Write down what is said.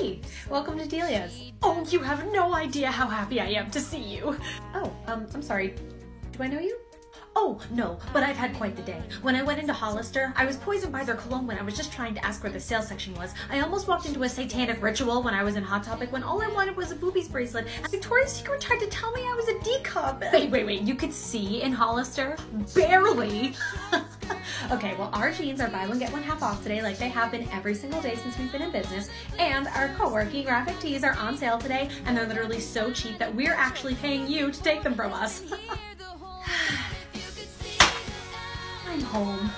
Hey, welcome to Delia's. Oh, you have no idea how happy I am to see you. Oh, um, I'm sorry. Do I know you? Oh, no, but I've had quite the day. When I went into Hollister, I was poisoned by their cologne when I was just trying to ask where the sales section was. I almost walked into a satanic ritual when I was in Hot Topic when all I wanted was a boobies bracelet. Victoria's Secret tried to tell me I was a D-cup. Wait, wait, wait, you could see in Hollister? Barely! Okay, well, our jeans are buy one, get one half off today like they have been every single day since we've been in business. And our co-working graphic tees are on sale today, and they're literally so cheap that we're actually paying you to take them from us. I'm home.